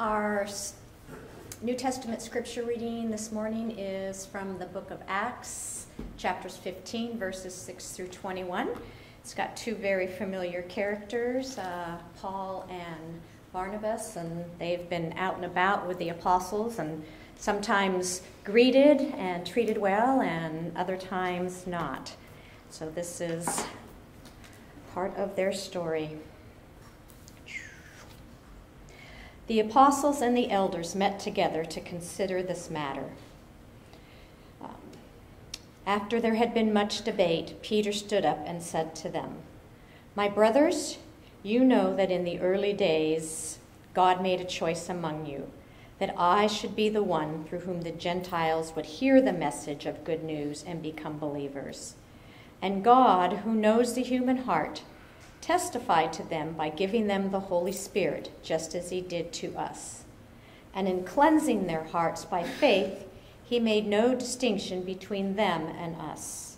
Our New Testament scripture reading this morning is from the book of Acts, chapters 15, verses 6 through 21. It's got two very familiar characters, uh, Paul and Barnabas, and they've been out and about with the apostles and sometimes greeted and treated well, and other times not. So this is part of their story. The apostles and the elders met together to consider this matter. Um, after there had been much debate, Peter stood up and said to them, My brothers, you know that in the early days God made a choice among you, that I should be the one through whom the Gentiles would hear the message of good news and become believers. And God, who knows the human heart, testified to them by giving them the Holy Spirit, just as he did to us. And in cleansing their hearts by faith, he made no distinction between them and us.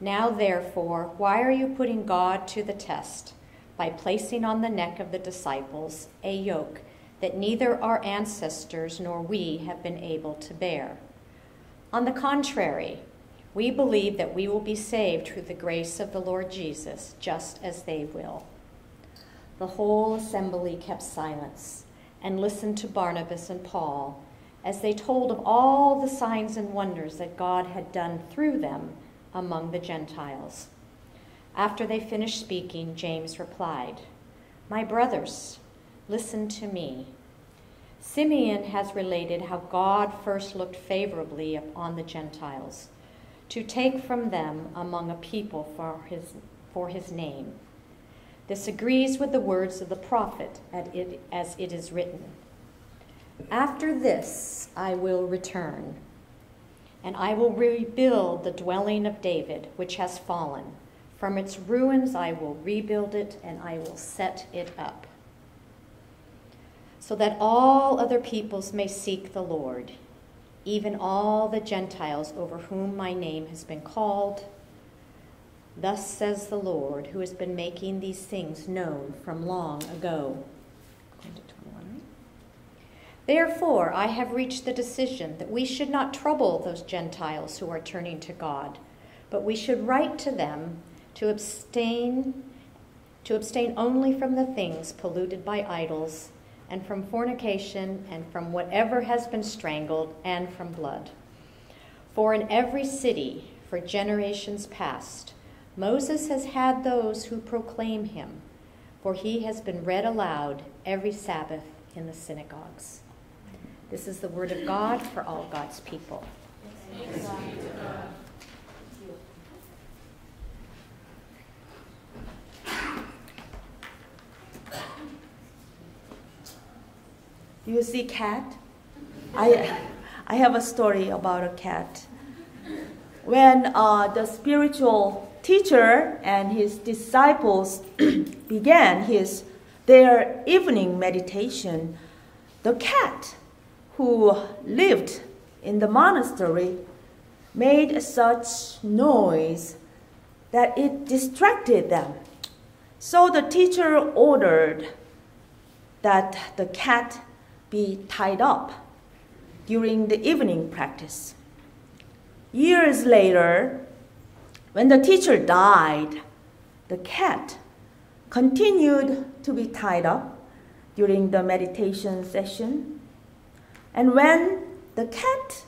Now, therefore, why are you putting God to the test by placing on the neck of the disciples a yoke that neither our ancestors nor we have been able to bear? On the contrary, we believe that we will be saved through the grace of the Lord Jesus, just as they will. The whole assembly kept silence and listened to Barnabas and Paul as they told of all the signs and wonders that God had done through them among the Gentiles. After they finished speaking, James replied, My brothers, listen to me. Simeon has related how God first looked favorably upon the Gentiles to take from them among a people for his, for his name. This agrees with the words of the prophet as it is written After this I will return, and I will rebuild the dwelling of David, which has fallen. From its ruins I will rebuild it, and I will set it up, so that all other peoples may seek the Lord even all the Gentiles over whom my name has been called. Thus says the Lord, who has been making these things known from long ago. Therefore, I have reached the decision that we should not trouble those Gentiles who are turning to God, but we should write to them to abstain to abstain only from the things polluted by idols and from fornication, and from whatever has been strangled, and from blood. For in every city, for generations past, Moses has had those who proclaim him, for he has been read aloud every Sabbath in the synagogues. This is the word of God for all God's people. Do you see cat? I, I have a story about a cat. When uh, the spiritual teacher and his disciples began his, their evening meditation, the cat who lived in the monastery made such noise that it distracted them. So the teacher ordered that the cat be tied up during the evening practice. Years later, when the teacher died, the cat continued to be tied up during the meditation session. And when the cat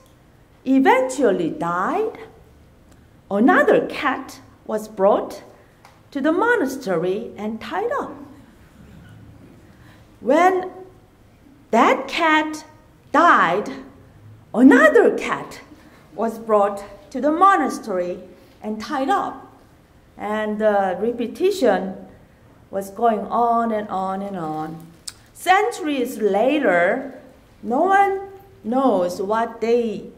eventually died, another cat was brought to the monastery and tied up. When that cat died, another cat was brought to the monastery and tied up. And the repetition was going on and on and on. Centuries later, no one knows what they,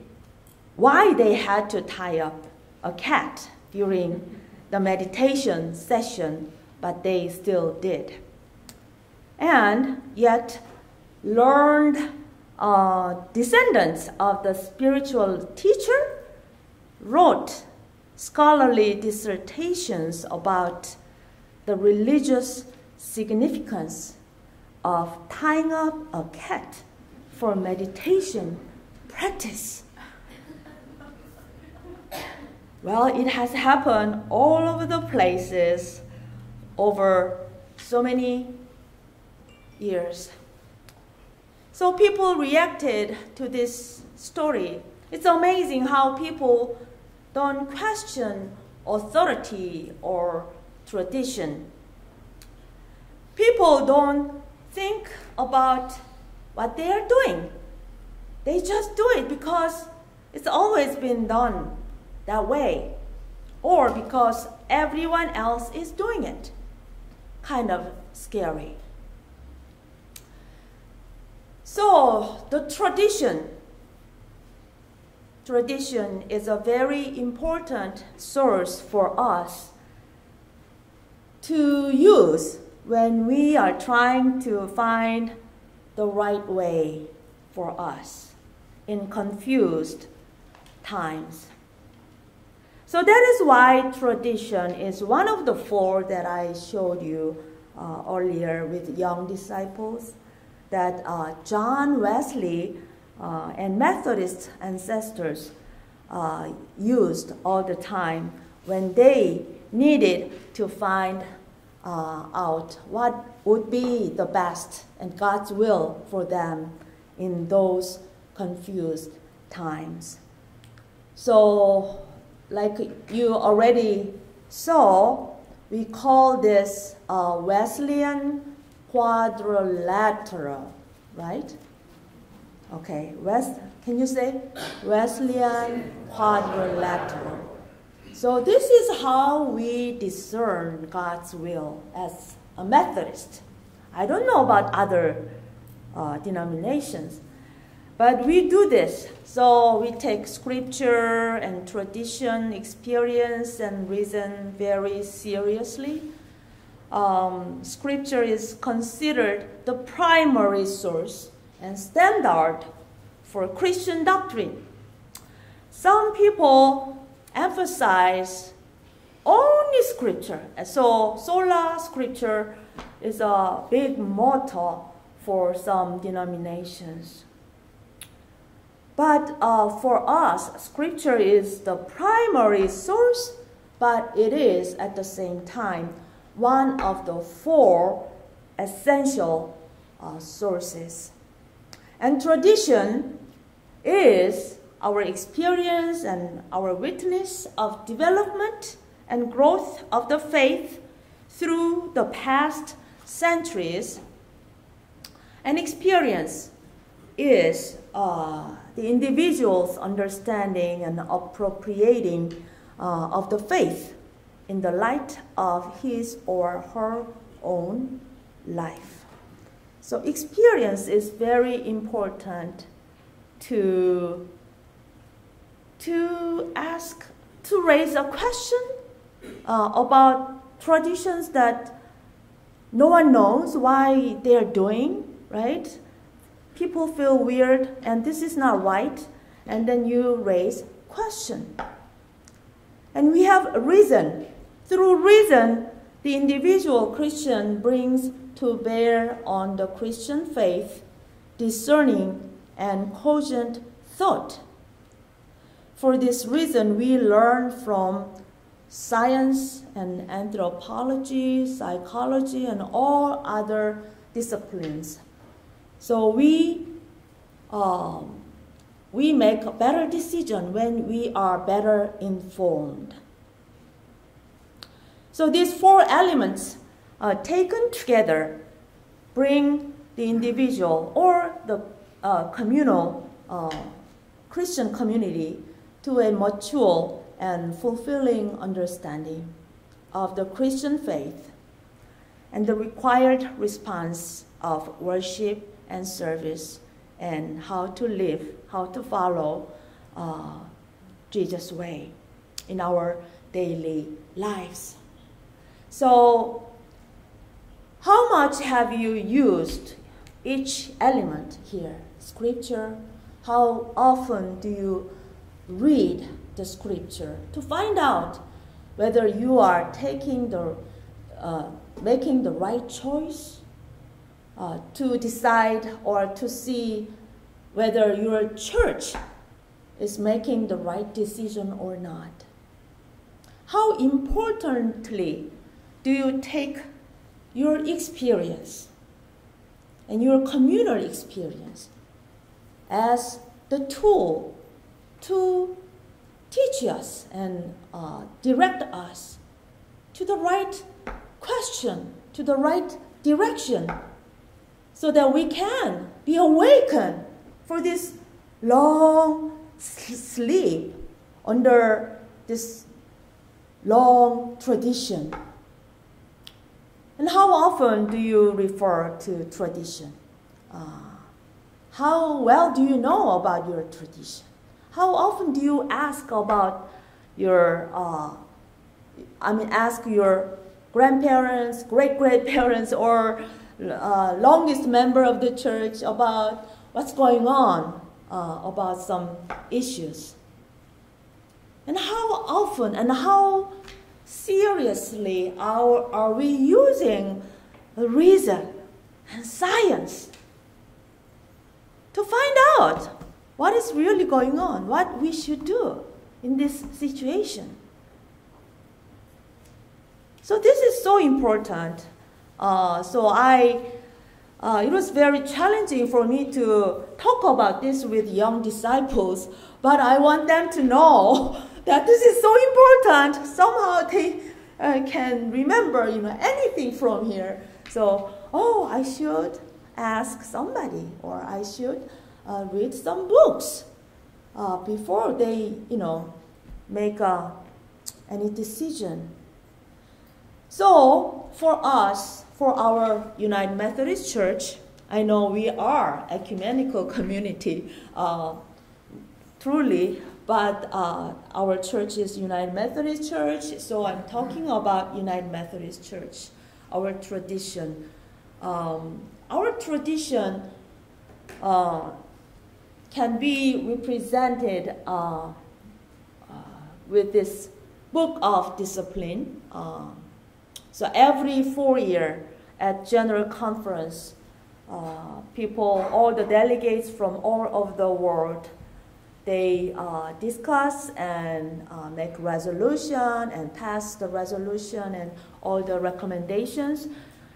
why they had to tie up a cat during the meditation session, but they still did. And yet, learned uh, descendants of the spiritual teacher wrote scholarly dissertations about the religious significance of tying up a cat for meditation practice. Well, it has happened all over the places over so many years. So people reacted to this story. It's amazing how people don't question authority or tradition. People don't think about what they are doing. They just do it because it's always been done that way, or because everyone else is doing it. Kind of scary. So, the tradition. Tradition is a very important source for us to use when we are trying to find the right way for us in confused times. So that is why tradition is one of the four that I showed you uh, earlier with young disciples that uh, John Wesley uh, and Methodist ancestors uh, used all the time when they needed to find uh, out what would be the best and God's will for them in those confused times. So, like you already saw, we call this uh, Wesleyan quadrilateral, right? Okay, West, can you say Wesleyan quadrilateral? So this is how we discern God's will as a Methodist. I don't know about other uh, denominations, but we do this. So we take scripture and tradition, experience, and reason very seriously. Um, scripture is considered the primary source and standard for Christian doctrine. Some people emphasize only scripture. So sola scriptura is a big motto for some denominations. But uh, for us, scripture is the primary source, but it is at the same time one of the four essential uh, sources. And tradition is our experience and our witness of development and growth of the faith through the past centuries. And experience is uh, the individual's understanding and appropriating uh, of the faith in the light of his or her own life. So, experience is very important to to ask, to raise a question uh, about traditions that no one knows why they're doing, right? People feel weird and this is not right, and then you raise question. And we have a reason. Through reason, the individual Christian brings to bear on the Christian faith discerning and cogent thought for this reason, we learn from science and anthropology, psychology, and all other disciplines. So we, um, we make a better decision when we are better informed. So these four elements uh, taken together bring the individual or the uh, communal uh, Christian community to a mature and fulfilling understanding of the Christian faith and the required response of worship and service and how to live, how to follow uh, Jesus' way in our daily lives. So, how much have you used each element here? Scripture. How often do you read the scripture to find out whether you are taking the uh, making the right choice uh, to decide or to see whether your church is making the right decision or not. How importantly do you take your experience and your communal experience as the tool to teach us and uh, direct us to the right question, to the right direction, so that we can be awakened for this long sleep under this long tradition. And how often do you refer to tradition? Uh, how well do you know about your tradition? How often do you ask about your, uh, I mean, ask your grandparents, great grandparents, or uh, longest member of the church about what's going on uh, about some issues? And how often and how seriously are, are we using reason and science to find out what is really going on, what we should do in this situation? So this is so important. Uh, so I, uh, it was very challenging for me to talk about this with young disciples, but I want them to know that this is so important. Somehow they uh, can remember, you know, anything from here. So, oh, I should ask somebody, or I should uh, read some books uh, before they, you know, make uh, any decision. So, for us, for our United Methodist Church, I know we are ecumenical community, uh, truly but uh, our church is United Methodist Church, so I'm talking about United Methodist Church, our tradition. Um, our tradition uh, can be represented uh, uh with this book of discipline. Uh, so every four year at General Conference, uh, people, all the delegates from all over the world they uh, discuss and uh, make resolution and pass the resolution and all the recommendations.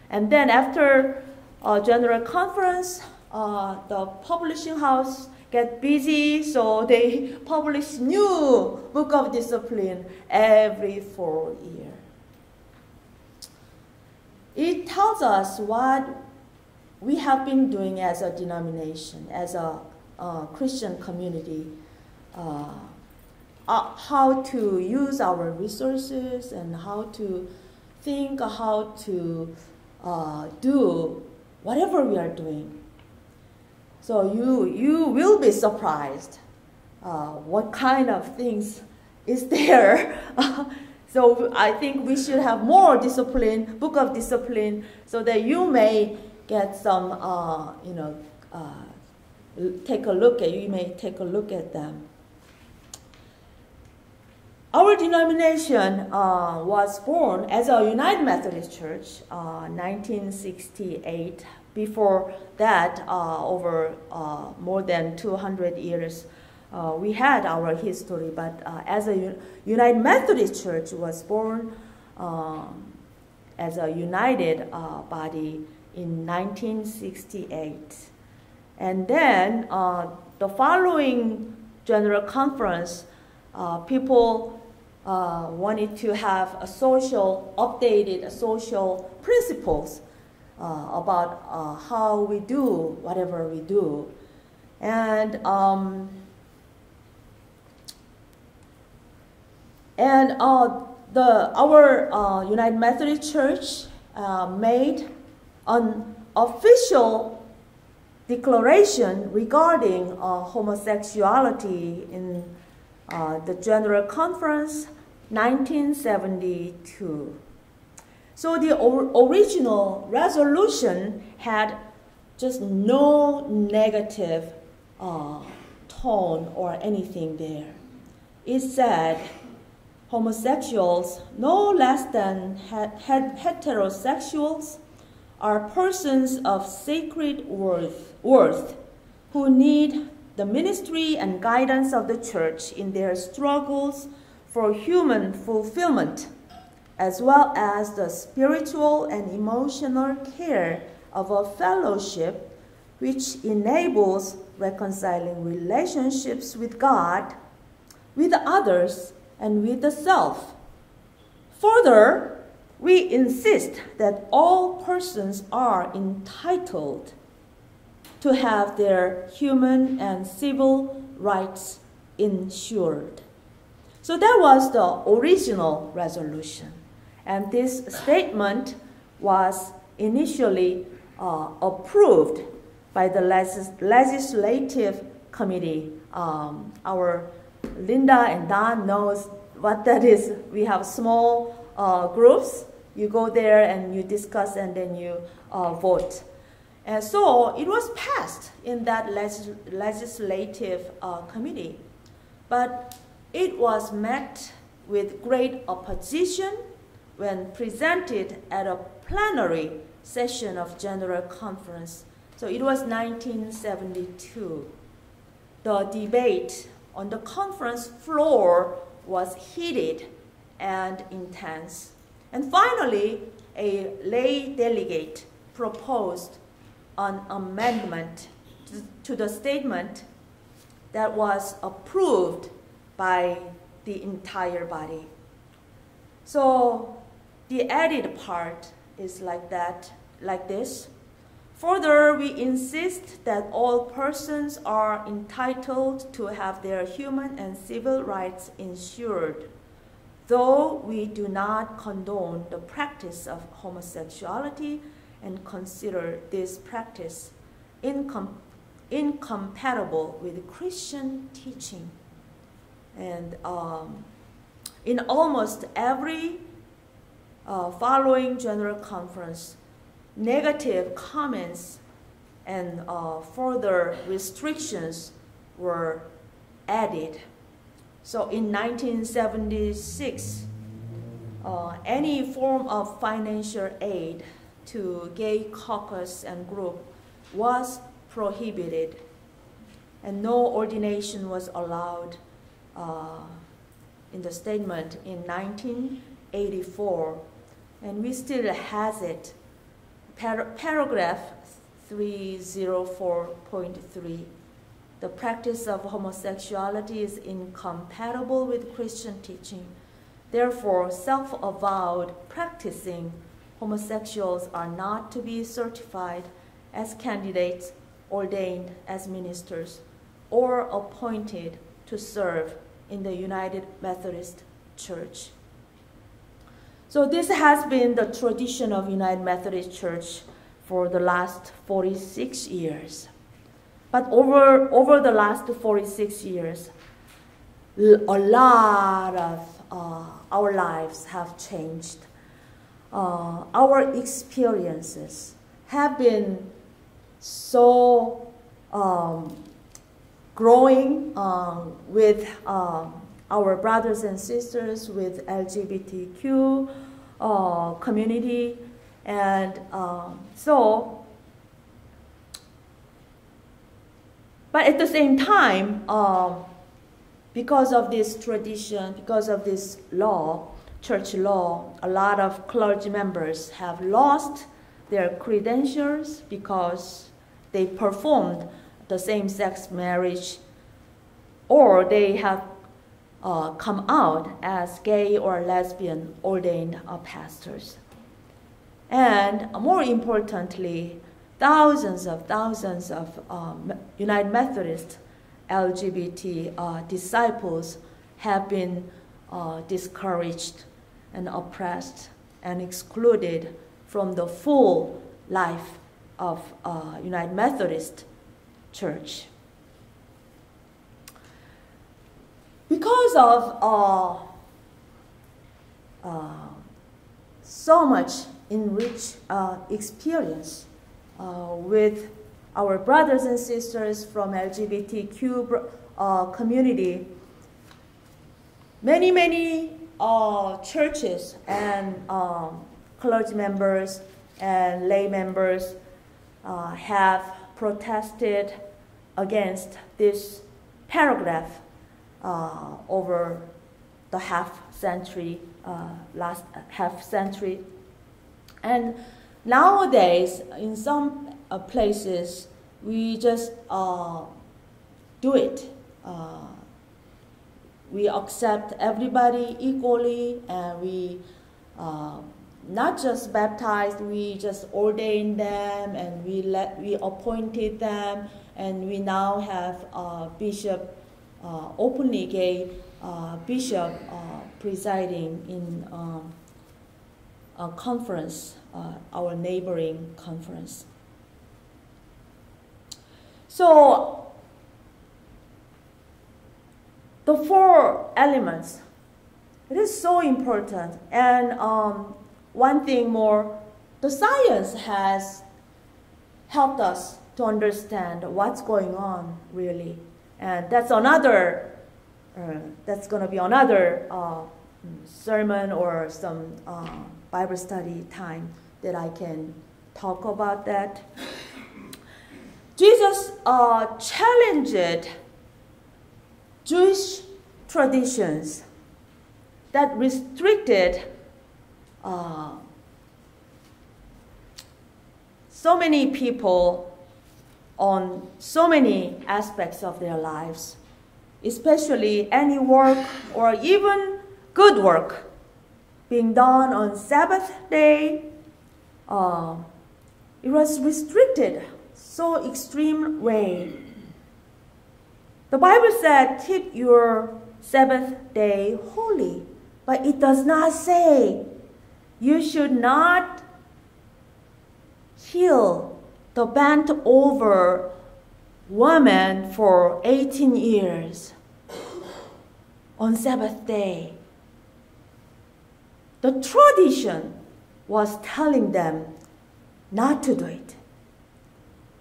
And then after uh, general conference, uh, the publishing house get busy, so they publish new book of discipline every four year. It tells us what we have been doing as a denomination, as a uh, Christian community, uh, uh, how to use our resources and how to think how to uh, do whatever we are doing. So you, you will be surprised uh, what kind of things is there. so I think we should have more discipline, book of discipline, so that you may get some, uh, you know, uh, take a look at, you may take a look at them. Our denomination uh, was born as a United Methodist Church, uh, 1968. Before that, uh, over uh, more than 200 years, uh, we had our history. But uh, as a United Methodist Church was born um, as a united body in 1968. And then the following General Conference, people uh, wanted to have a social, updated social principles uh, about uh, how we do whatever we do. And, um, and uh, the, our uh, United Methodist Church made an official declaration regarding homosexuality in uh, the General Conference 1972. So the original resolution had just no negative uh, tone or anything there. It said homosexuals, no less than heterosexuals, are persons of sacred worth, worth who need the ministry and guidance of the church in their struggles for human fulfillment, as well as the spiritual and emotional care of a fellowship which enables reconciling relationships with God, with others, and with the self. Further, we insist that all persons are entitled to have their human and civil rights ensured. So that was the original resolution. And this statement was initially uh, approved by the legis- legislative committee. Um, our Linda and Don knows what that is. We have small uh, groups. You go there and you discuss and then you uh, vote. And so it was passed in that legis- legislative uh, committee. But it was met with great opposition when presented at a plenary session of General Conference. So it was 1972. The debate on the conference floor was heated and intense. And finally, a lay delegate proposed an amendment to the statement that was approved by the entire body. So the added part is like that, like this. Further, we insist that all persons are entitled to have their human and civil rights ensured, though we do not condone the practice of homosexuality and consider this practice incom- incompatible with Christian teaching. And um, in almost every uh, following general conference, negative comments and uh, further restrictions were added. So in 1976, uh, any form of financial aid to gay caucus and group was prohibited, and no ordination was allowed uh, in the statement in 1984, and we still has it. Par- paragraph 304.3. The practice of homosexuality is incompatible with Christian teaching. Therefore, self avowed practicing homosexuals are not to be certified as candidates ordained as ministers or appointed to serve in the United Methodist Church. So this has been the tradition of United Methodist Church for the last 46 years. But over, over the last 46 years, a lot of uh, our lives have changed uh, our experiences have been so um, growing um, with um, our brothers and sisters with LGBTQ uh, community, and um, so. But at the same time, um, because of this tradition, because of this law, church law, a lot of clergy members have lost their credentials because they performed the same sex marriage or they have uh, come out as gay or lesbian ordained uh, pastors. And more importantly, thousands of thousands of um, United Methodist LGBT uh, disciples have been uh, discouraged and oppressed and excluded from the full life of uh, United Methodist Church. Because of uh, uh, so much enriched uh, experience uh, with our brothers and sisters from LGBTQ uh, community, many, many uh, churches and um, clergy members and lay members uh, have protested against this paragraph uh, over the half century, uh, last half century. And nowadays, in some uh, places, we just uh, do it. Uh, we accept everybody equally, and we uh, not just baptized, we just ordained them, and we let we appointed them, and we now have a bishop, uh, openly gay uh, bishop uh, presiding in um, a conference, uh, our neighboring conference. So the four elements, it is so important. And um, one thing more, the science has helped us to understand what's going on really. And that's another, uh, that's going to be another uh, sermon or some uh, Bible study time that I can talk about that. Jesus uh, challenged Jewish traditions that restricted uh, so many people on so many aspects of their lives, especially any work or even good work being done on Sabbath day. Uh, it was restricted so extreme way. The Bible said, keep your Sabbath day holy, but it does not say you should not heal the bent over woman for 18 years on Sabbath day. The tradition was telling them not to do it.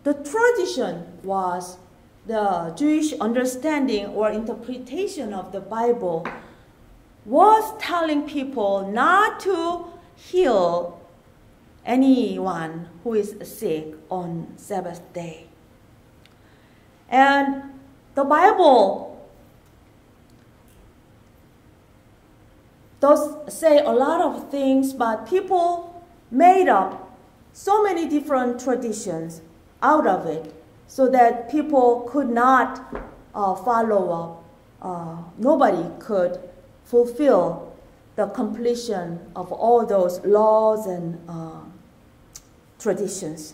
The tradition was the Jewish understanding or interpretation of the Bible was telling people not to heal anyone who is sick on Sabbath day. And the Bible does say a lot of things, but people made up so many different traditions out of it so that people could not uh, follow up. Uh, nobody could fulfill the completion of all those laws and uh, traditions.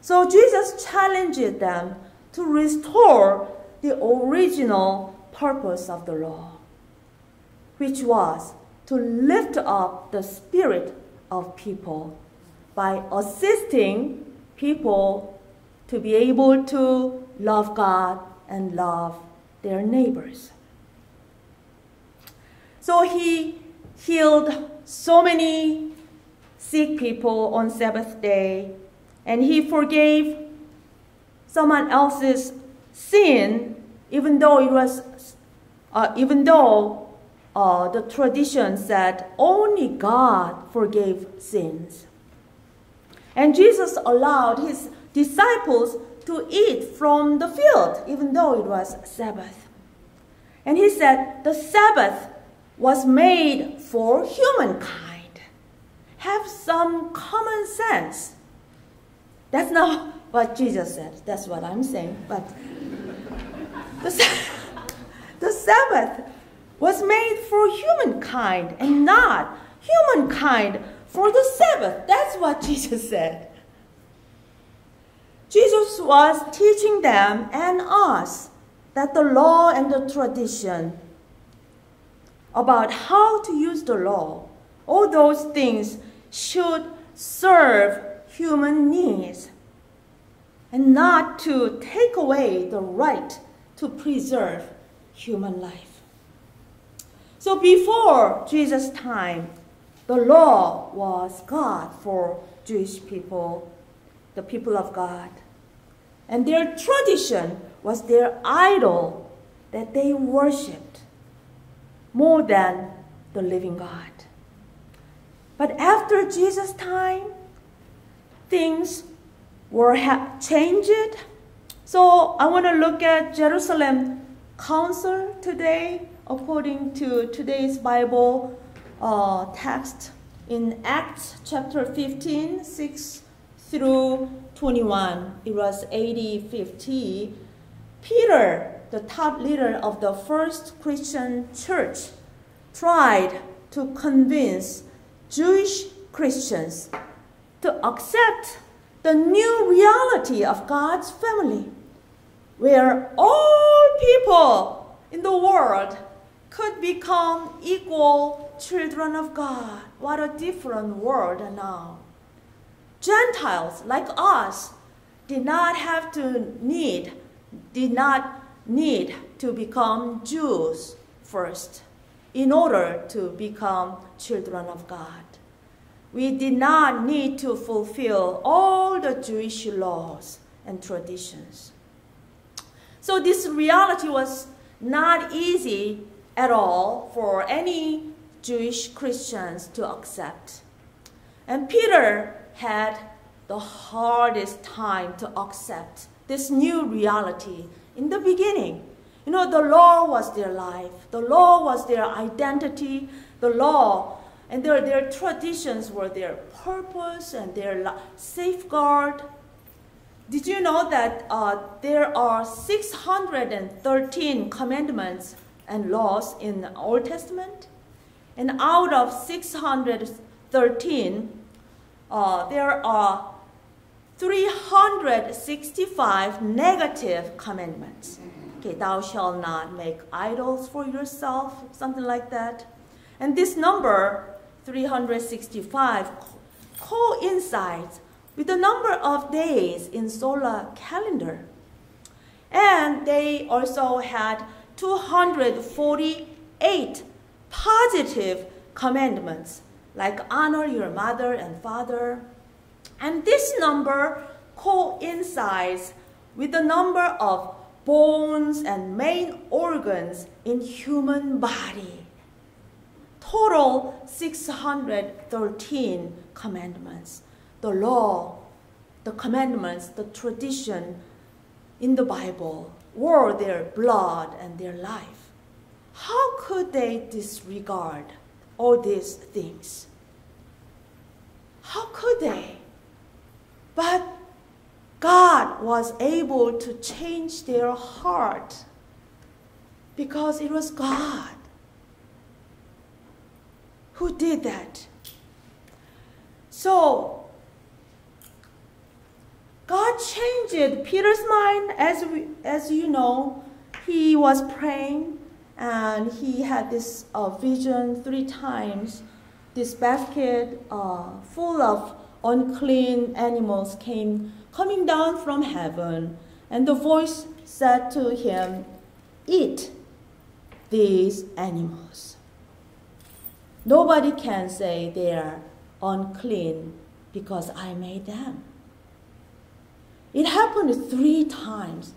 So Jesus challenged them to restore the original purpose of the law, which was to lift up the spirit of people by assisting people to be able to love God and love their neighbors. So he healed so many sick people on Sabbath day, and he forgave someone else's sin, even though it was, uh, even though uh, the tradition said only God forgave sins. And Jesus allowed his disciples to eat from the field, even though it was Sabbath. And he said, The Sabbath was made for humankind. Have some common sense. That's not what Jesus said. That's what I'm saying. But the, the Sabbath was made for humankind and not humankind for the Sabbath. That's what Jesus said. Jesus was teaching them and us that the law and the tradition about how to use the law, all those things should serve human needs and not to take away the right to preserve human life. So before Jesus' time, the law was God for Jewish people, the people of God. And their tradition was their idol that they worshiped more than the living God. But after Jesus' time, things were ha- changed. So I want to look at Jerusalem Council today, according to today's Bible uh, text in Acts chapter 15, 6 through 21. It was AD 50. Peter, the top leader of the first Christian church, tried to convince Jewish Christians to accept the new reality of God's family, where all people in the world could become equal children of God. What a different world now. Gentiles like us did not have to need, did not need to become Jews first in order to become children of God. We did not need to fulfill all the Jewish laws and traditions. So, this reality was not easy at all for any Jewish Christians to accept. And Peter had the hardest time to accept this new reality in the beginning. You know, the law was their life, the law was their identity, the law and their, their traditions were their purpose and their safeguard. Did you know that uh, there are 613 commandments and laws in the Old Testament? And out of 613, uh, there are 365 negative commandments. Okay, thou shalt not make idols for yourself, something like that. And this number, 365, coincides with the number of days in solar calendar. And they also had 248 positive commandments, like honor your mother and father. And this number coincides with the number of bones and main organs in human body. Total 613 commandments. The law, the commandments, the tradition in the Bible were their blood and their life. How could they disregard all these things? How could they? But God was able to change their heart because it was God who did that. So, God changed Peter's mind as, we, as you know. He was praying and he had this uh, vision three times. This basket uh, full of unclean animals came coming down from heaven, and the voice said to him, Eat these animals. Nobody can say they are unclean because I made them. It happened three times.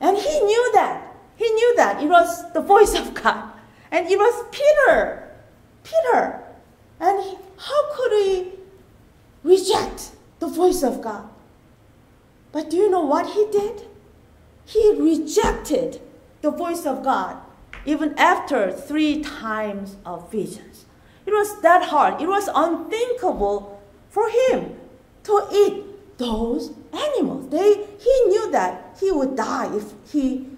And he knew that. He knew that. It was the voice of God. And it was Peter. Peter. And he, how could he reject the voice of God? But do you know what he did? He rejected the voice of God even after three times of visions. It was that hard. It was unthinkable for him to eat those animals. They, he knew that he would die if he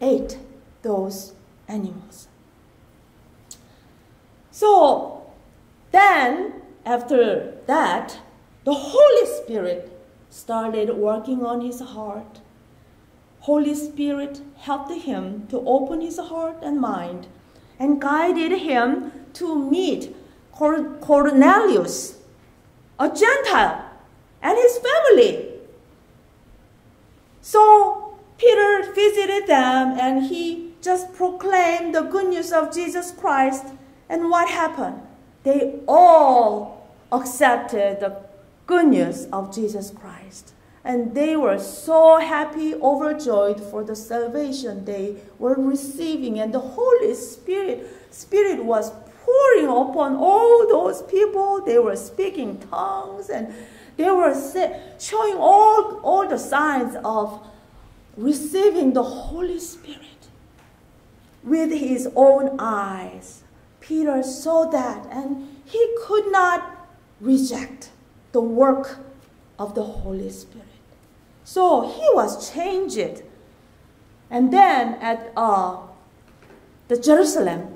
ate those animals. So then, after that, the Holy Spirit started working on his heart. Holy Spirit helped him to open his heart and mind and guided him to meet Cornelius, a Gentile, and his family. So Peter visited them and he just proclaimed the good news of Jesus Christ. And what happened? They all accepted the good news of Jesus Christ. And they were so happy, overjoyed for the salvation they were receiving. And the Holy Spirit, Spirit was pouring upon all those people. They were speaking tongues and They were showing all, all the signs of receiving the Holy Spirit with his own eyes. Peter saw that and he could not reject the work of the Holy Spirit. So he was changed. And then at uh, the Jerusalem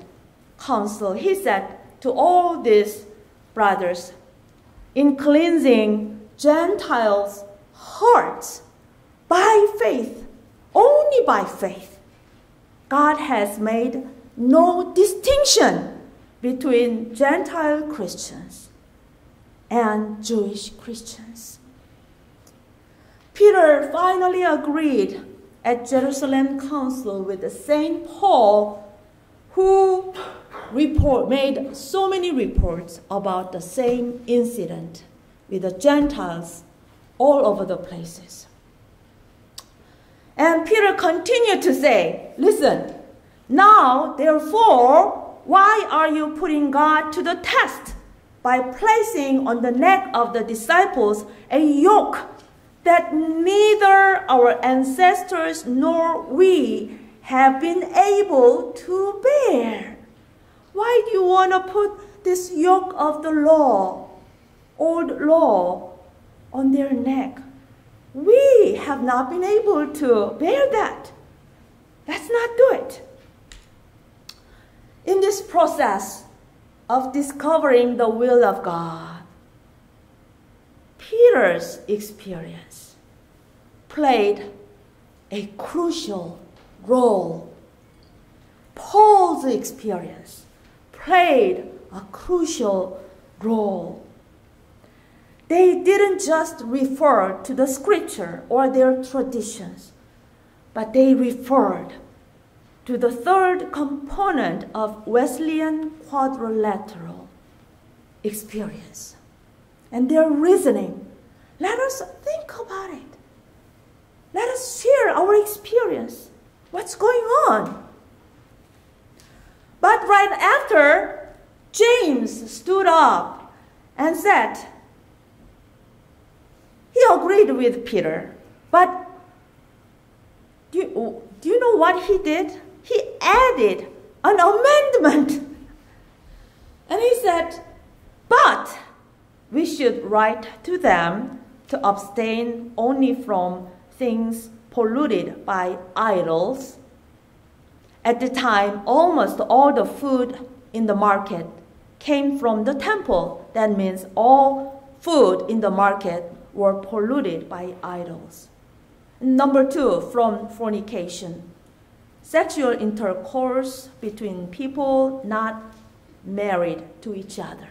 council, he said to all these brothers, in cleansing Gentiles' hearts by faith, only by faith, God has made no distinction between Gentile Christians and Jewish Christians. Peter finally agreed at Jerusalem Council with St. Paul, who report, made so many reports about the same incident with the Gentiles all over the places. And Peter continued to say, Listen, now, therefore, why are you putting God to the test by placing on the neck of the disciples a yoke that neither our ancestors nor we have been able to bear? Why do you want to put this yoke of the law, old law, on their neck? We have not been able to bear that. Let's not do it. In this process of discovering the will of God, Peter's experience played a crucial role. Paul's experience played a crucial role. They didn't just refer to the scripture or their traditions, but they referred to the third component of Wesleyan quadrilateral experience. And their reasoning, let us think about it. Let us share our experience. What's going on? But right after, James stood up and said, agreed with Peter, but do you, do you know what he did? He added an amendment. And he said, but we should write to them to abstain only from things polluted by idols. At the time, almost all the food in the market came from the temple. That means all food in the market were polluted by idols. Number two, from fornication. Sexual intercourse between people not married to each other.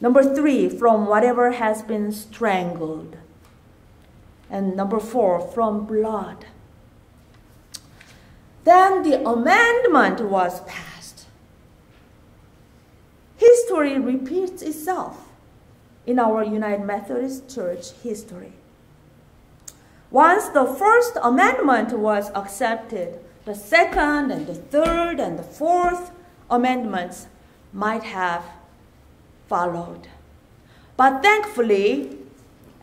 Number three, from whatever has been strangled. And number four, from blood. Then the amendment was passed. History repeats itself in our United Methodist Church history. Once the First Amendment was accepted, the second and the third and the fourth amendments might have followed. But thankfully,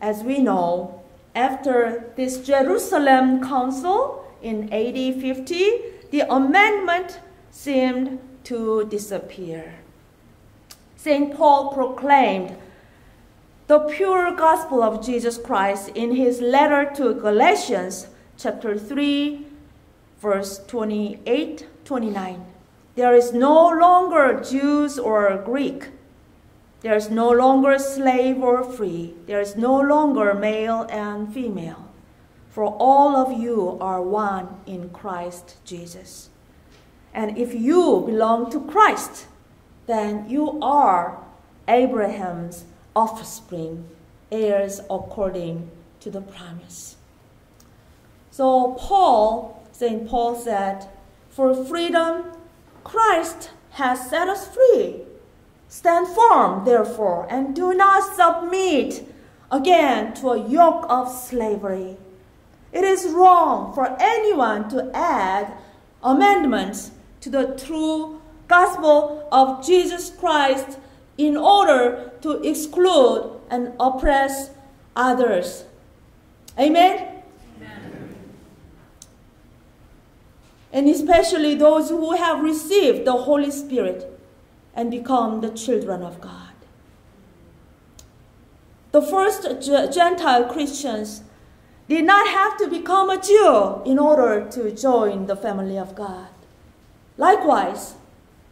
as we know, after this Jerusalem Council in AD 50, the amendment seemed to disappear. St. Paul proclaimed the pure gospel of Jesus Christ in his letter to Galatians chapter 3 verse 28 29 there is no longer Jews or Greek. There is no longer slave or free. There is no longer male and female. For all of you are one in Christ Jesus. And if you belong to Christ then you are Abraham's offspring, heirs according to the promise. So Paul, St. Paul said, For freedom, Christ has set us free. Stand firm, therefore, and do not submit again to a yoke of slavery. It is wrong for anyone to add amendments to the true gospel of Jesus Christ in order to exclude and oppress others. Amen? And especially those who have received the Holy Spirit and become the children of God. The first Gentile Christians did not have to become a Jew in order to join the family of God. Likewise,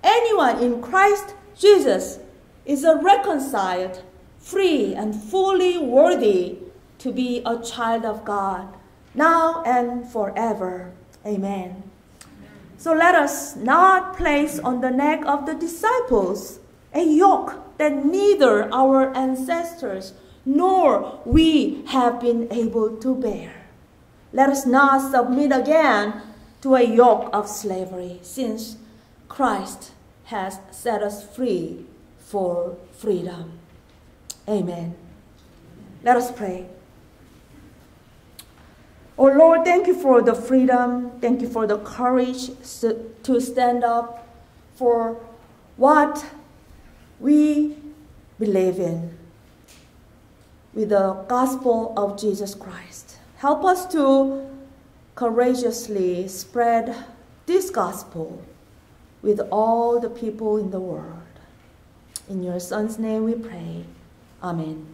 anyone in Christ Jesus is a reconciled, free, and fully worthy to be a child of God, now and forever. Amen. So let us not place on the neck of the disciples a yoke that neither our ancestors nor we have been able to bear. Let us not submit again to a yoke of slavery, since Christ has set us free for freedom. Amen. Let us pray. Oh Lord, thank you for the freedom. Thank you for the courage to stand up for what we believe in with the gospel of Jesus Christ. Help us to courageously spread this gospel with all the people in the world. In your Son's name we pray. Amen.